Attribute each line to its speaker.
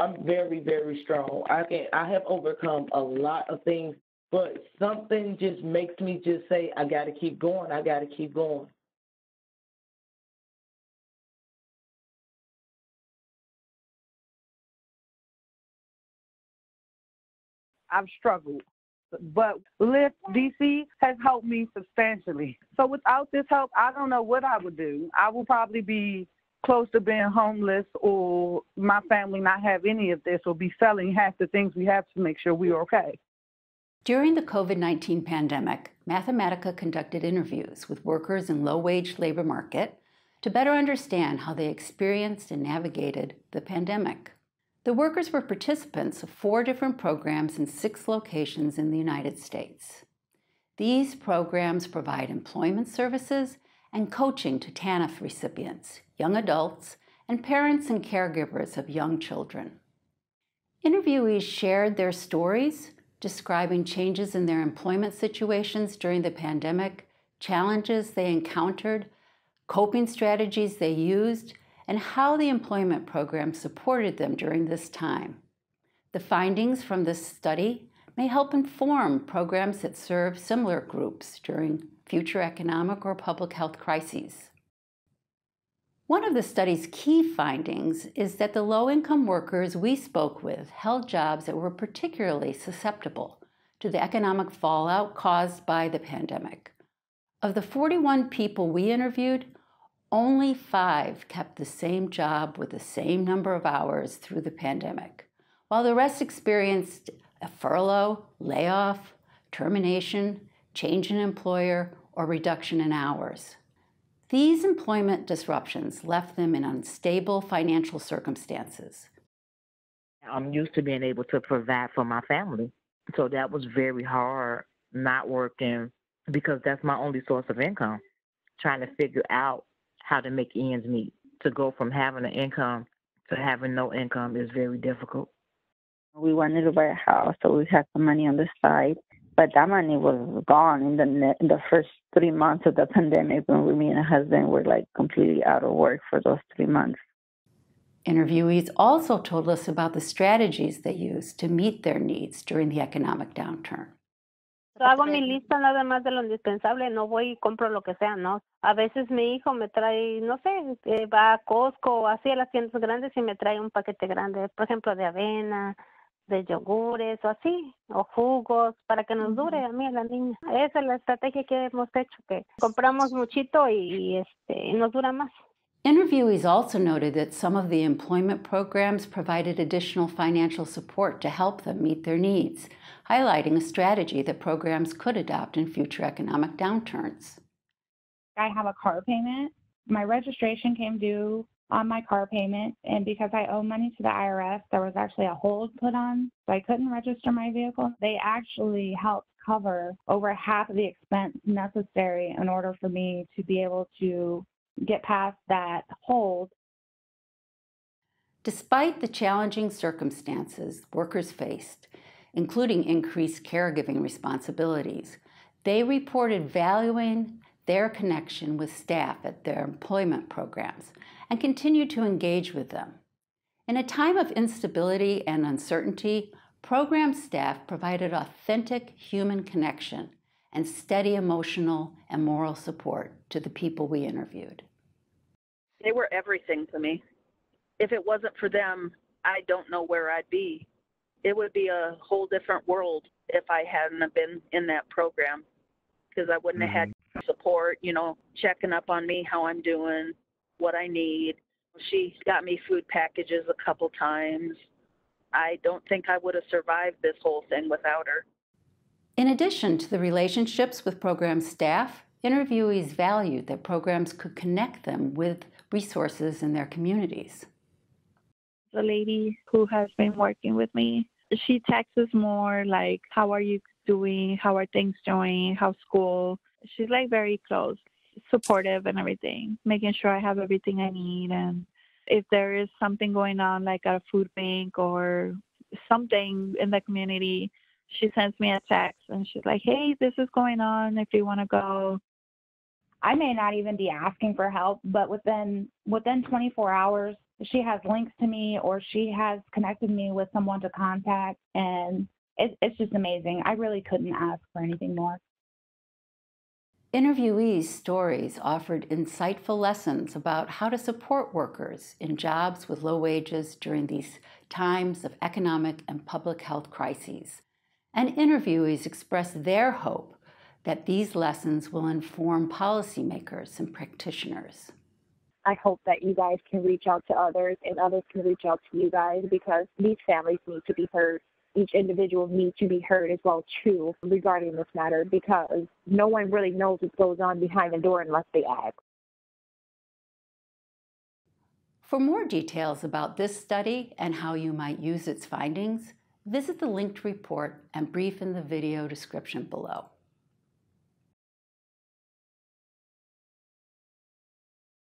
Speaker 1: I'm very, very strong. I can I have overcome a lot of things, but something just makes me just say, I gotta keep going, I gotta keep going.
Speaker 2: I've struggled. But Lift DC has helped me substantially. So without this help, I don't know what I would do. I would probably be close to being homeless or my family not have any of this or be selling half the things we have to make sure we're okay.
Speaker 3: During the COVID 19 pandemic, Mathematica conducted interviews with workers in low wage labor market to better understand how they experienced and navigated the pandemic. The workers were participants of four different programs in six locations in the United States. These programs provide employment services and coaching to TANF recipients, young adults, and parents and caregivers of young children. Interviewees shared their stories, describing changes in their employment situations during the pandemic, challenges they encountered, coping strategies they used, and how the employment program supported them during this time. The findings from this study may help inform programs that serve similar groups during future economic or public health crises. One of the study's key findings is that the low income workers we spoke with held jobs that were particularly susceptible to the economic fallout caused by the pandemic. Of the 41 people we interviewed, only five kept the same job with the same number of hours through the pandemic, while the rest experienced a furlough, layoff, termination, change in employer, or reduction in hours. These employment disruptions left them in unstable financial circumstances.
Speaker 4: I'm used to being able to provide for my family. So that was very hard not working because that's my only source of income. Trying to figure out how to make ends meet. To go from having an income to having no income is very difficult.
Speaker 5: We wanted to buy a house, so we had some money on the side, but that money was gone in the in the first three months of the pandemic when me and my husband were like completely out of work for those three months.
Speaker 3: Interviewees also told us about the strategies they used to meet their needs during the economic downturn.
Speaker 6: hago mi lista nada más de lo indispensable, no voy y compro lo que sea, ¿no? A veces mi hijo me trae, no sé, eh, va a Costco o así a las tiendas grandes y me trae un paquete grande, por ejemplo, de avena, de yogures o así, o jugos, para que nos dure a mí, a la niña. Esa es la estrategia que hemos hecho, que compramos muchito y, y este, nos dura más.
Speaker 3: Interviewees also noted that some of the employment programs provided additional financial support to help them meet their needs, highlighting a strategy that programs could adopt in future economic downturns.
Speaker 7: I have a car payment. My registration came due on my car payment, and because I owe money to the IRS, there was actually a hold put on, so I couldn't register my vehicle. They actually helped cover over half of the expense necessary in order for me to be able to get past that hold.
Speaker 3: Despite the challenging circumstances workers faced, including increased caregiving responsibilities, they reported valuing their connection with staff at their employment programs and continue to engage with them. In a time of instability and uncertainty, program staff provided authentic human connection and steady emotional and moral support to the people we interviewed.
Speaker 8: They were everything to me. If it wasn't for them, I don't know where I'd be. It would be a whole different world if I hadn't been in that program because I wouldn't mm-hmm. have had support, you know, checking up on me, how I'm doing, what I need. She got me food packages a couple times. I don't think I would have survived this whole thing without her.
Speaker 3: In addition to the relationships with program staff, interviewees valued that programs could connect them with resources in their communities.
Speaker 7: The lady who has been working with me, she texts more like, How are you doing? How are things going? How's school? She's like very close, supportive and everything, making sure I have everything I need. And if there is something going on, like at a food bank or something in the community, she sends me a text and she's like, Hey, this is going on. If you want to go,
Speaker 9: I may not even be asking for help, but within within 24 hours, she has links to me or she has connected me with someone to contact. And it, it's just amazing. I really couldn't ask for anything more.
Speaker 3: Interviewees' stories offered insightful lessons about how to support workers in jobs with low wages during these times of economic and public health crises. And interviewees expressed their hope that these lessons will inform policymakers and practitioners.
Speaker 10: I hope that you guys can reach out to others and others can reach out to you guys because these families need to be heard each individual needs to be heard as well too regarding this matter because no one really knows what goes on behind the door unless they ask.
Speaker 3: For more details about this study and how you might use its findings, visit the linked report and brief in the video description below.